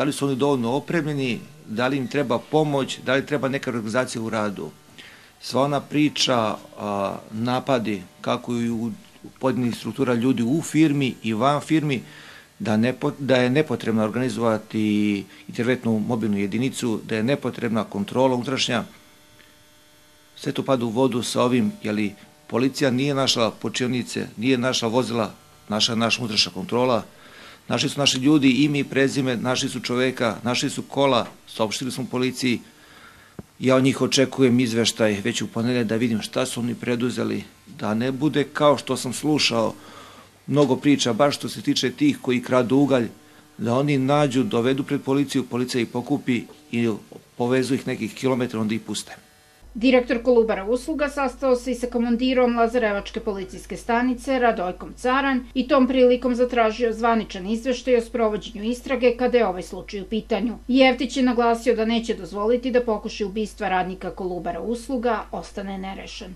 da li su oni dovoljno opremljeni, da li im treba pomoć, da li treba neka organizacija u radu. Sva ona priča, a, napadi, kako i u pojedinih struktura ljudi u firmi i van firmi, da, ne, da je nepotrebno organizovati interventnu mobilnu jedinicu, da je nepotrebna kontrola unutrašnja, sve to pada u vodu sa ovim, jeli policija nije našla počionice, nije našla vozila, naša naša unutrašnja kontrola, našli su naši ljudi ime i prezime, našli su čoveka, našli su kola, saopštili smo policiji, ja od njih očekujem izveštaj već u ponedje da vidim šta su oni preduzeli, da ne bude kao što sam slušao mnogo priča, baš što se tiče tih koji kradu ugalj, da oni nađu, dovedu pred policiju, policija ih pokupi i povezu ih nekih kilometra, onda ih puste. Direktor Kolubara usluga sastao se i sa komandirom Lazarevačke policijske stanice Radojkom Caran i tom prilikom zatražio zvaničan izveštaj o sprovođenju istrage kada je ovaj slučaj u pitanju. Jevtić je naglasio da neće dozvoliti da pokuši ubistva radnika Kolubara usluga ostane nerešen.